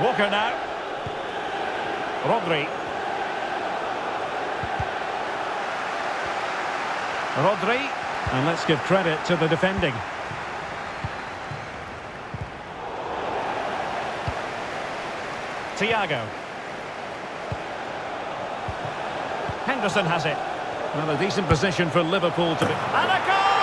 Walker now. Rodri. Rodri. And let's give credit to the defending. Thiago. Henderson has it. Another decent position for Liverpool to be... And a goal!